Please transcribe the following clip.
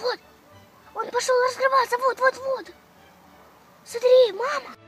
Вот, он пошел раскрываться, вот, вот, вот. Смотри, мама.